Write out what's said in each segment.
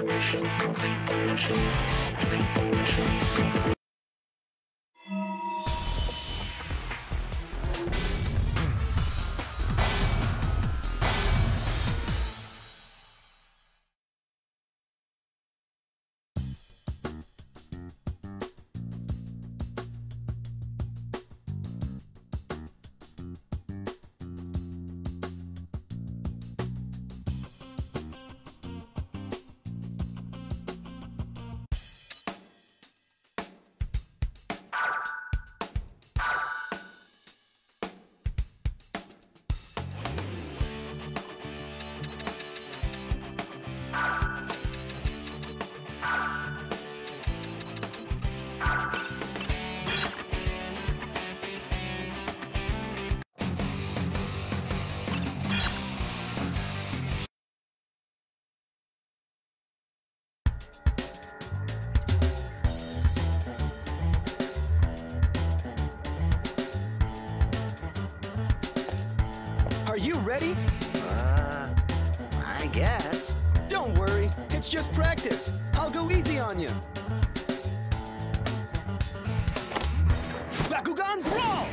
the mission. Complete the. Complete the. It's just practice. I'll go easy on you. Bakugan Brawl!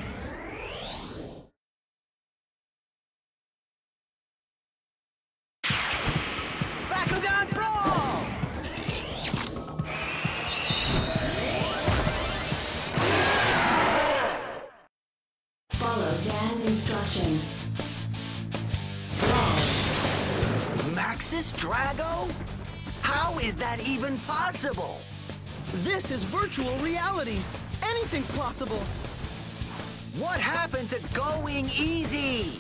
Possible? This is virtual reality. Anything's possible. What happened to going easy?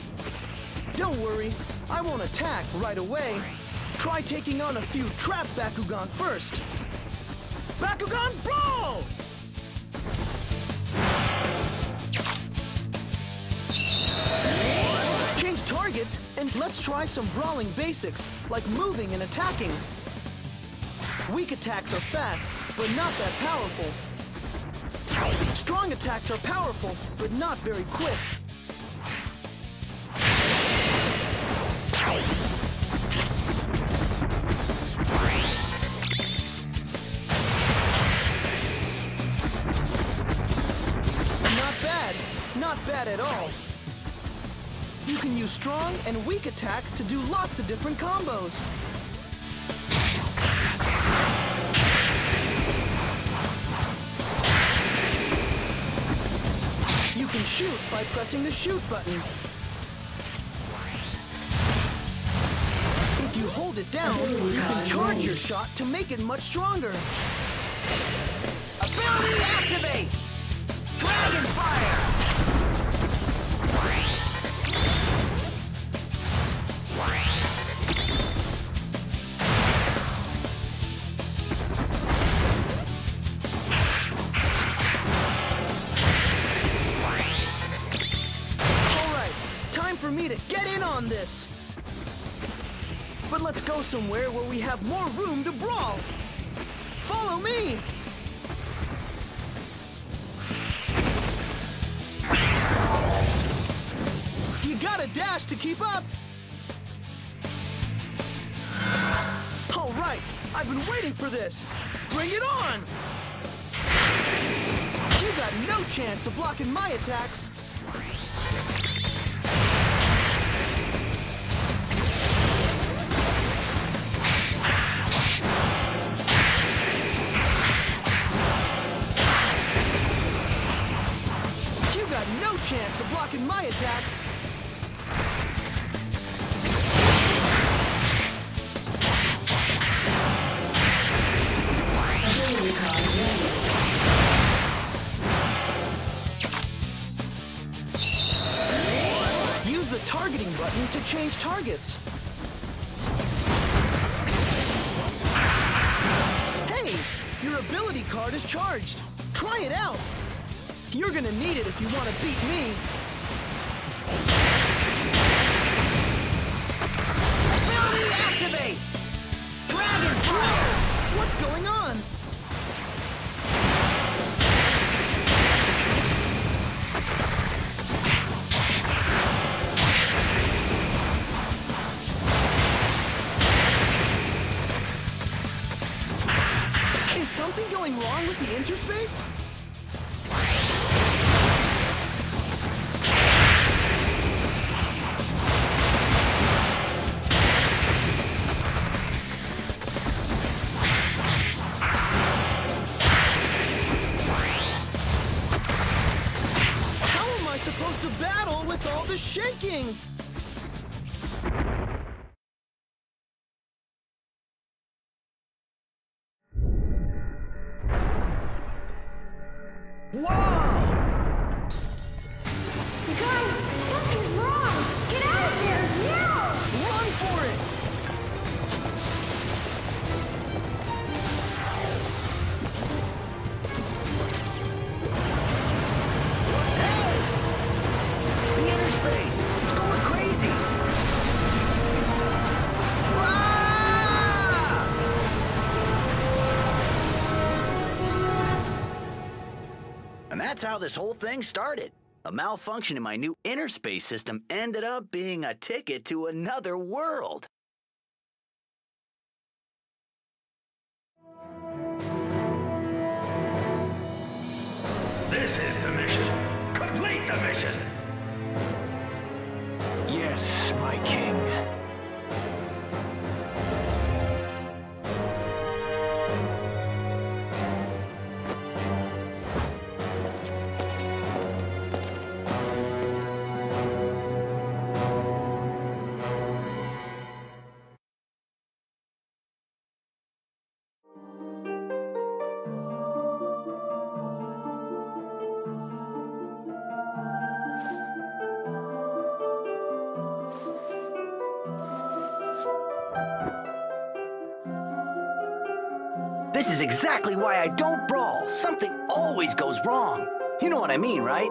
Don't worry, I won't attack right away. Try taking on a few trap Bakugan first. Bakugan Brawl! Change targets and let's try some brawling basics, like moving and attacking. Weak attacks are fast, but not that powerful. Strong attacks are powerful, but not very quick. Not bad. Not bad at all. You can use strong and weak attacks to do lots of different combos. Can shoot by pressing the shoot button. If you hold it down, you can charge your shot to make it much stronger. Ability activate! Dragon Fire! For me to get in on this. But let's go somewhere where we have more room to brawl. Follow me. You gotta dash to keep up. All right, I've been waiting for this. Bring it on. You got no chance of blocking my attacks. Targets. Hey, your ability card is charged. Try it out. You're gonna need it if you want to beat me. wrong with the interspace? Whoa! And that's how this whole thing started. A malfunction in my new Interspace system ended up being a ticket to another world. This is the mission. Complete the mission. Yes, my king. Exactly why I don't brawl. Something always goes wrong. You know what I mean, right?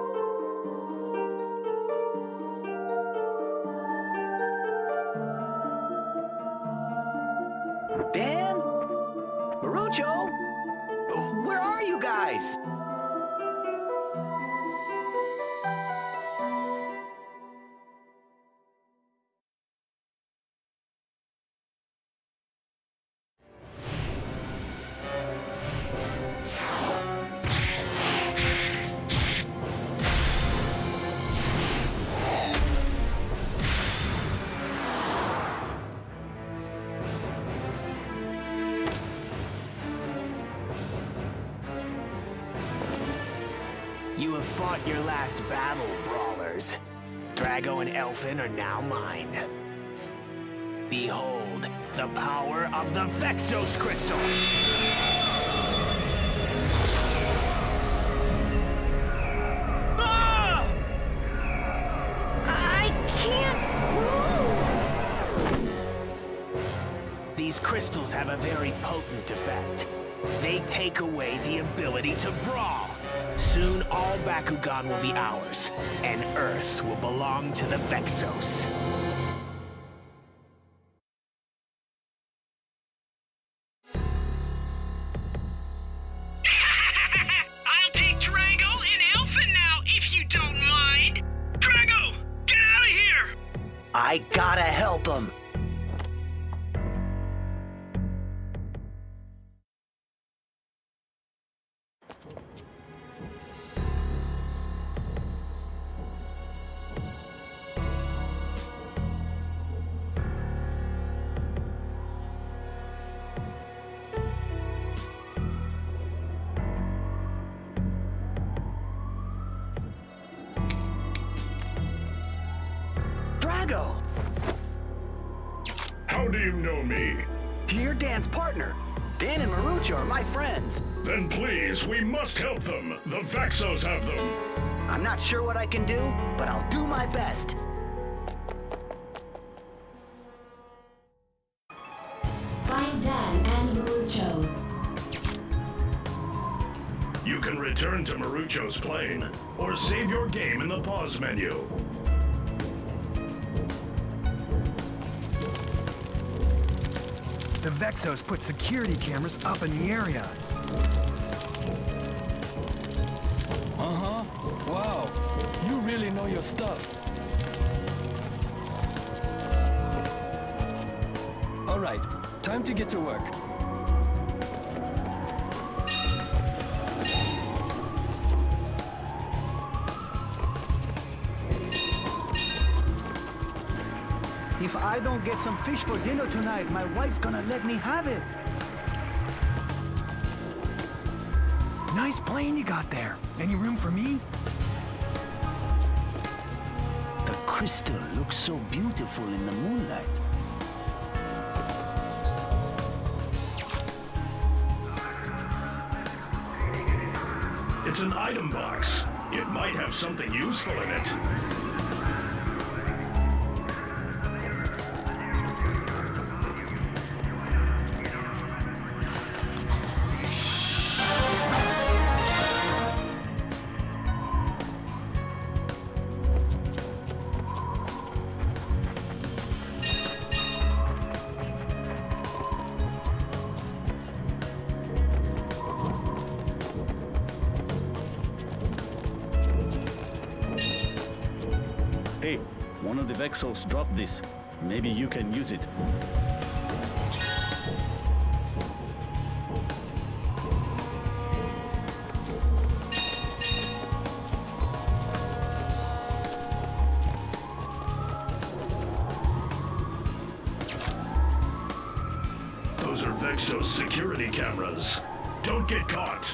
Fought your last battle, brawlers. Drago and Elfin are now mine. Behold, the power of the Vexos Crystal! Ah! I can't move! These crystals have a very potent effect. They take away the ability to brawl. Soon all Bakugan will be ours, and Earth will belong to the Vexos. Know me? you're Dan's partner. Dan and Marucho are my friends. Then please, we must help them. The Vexos have them. I'm not sure what I can do, but I'll do my best. Find Dan and Marucho. You can return to Marucho's plane, or save your game in the pause menu. The Vexos put security cameras up in the area. Uh-huh. Wow. You really know your stuff. All right. Time to get to work. If I don't get some fish for dinner tonight, my wife's gonna let me have it. Nice plane you got there. Any room for me? The crystal looks so beautiful in the moonlight. It's an item box. It might have something useful in it. The Vexos dropped this. Maybe you can use it. Those are Vexos security cameras. Don't get caught.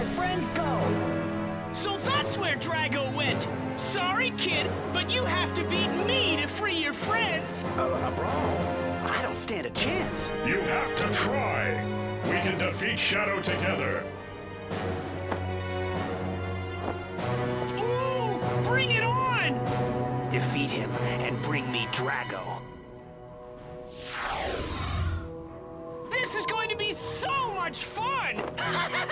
My friends go! So that's where Drago went! Sorry, kid, but you have to beat me to free your friends! Uh, a, a brawl? I don't stand a chance. You have to try. We can defeat Shadow together. Ooh! Bring it on! Defeat him and bring me Drago. This is going to be so much fun!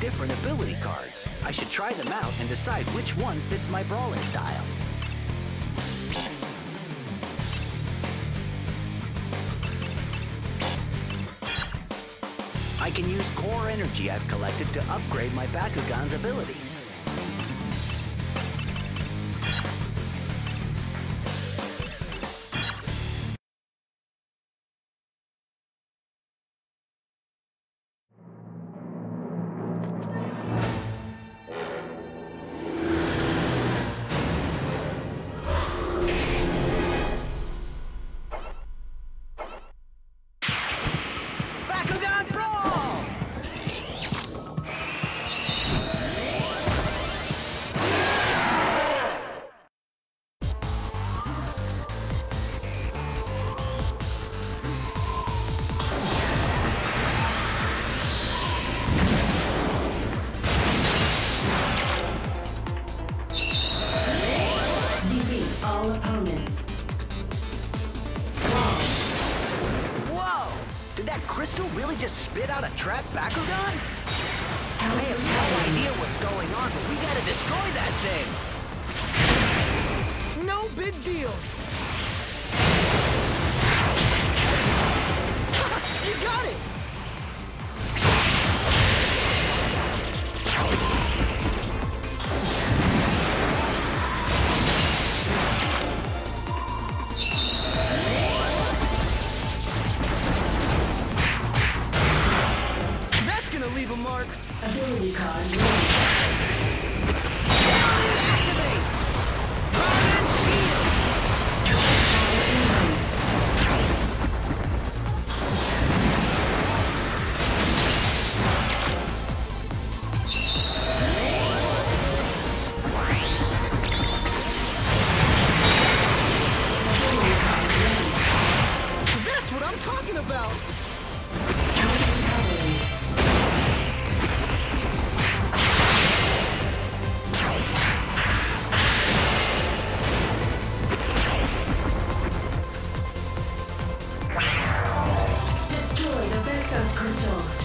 different ability cards. I should try them out and decide which one fits my brawling style. I can use core energy I've collected to upgrade my Bakugan's abilities. Big deal. Crystal.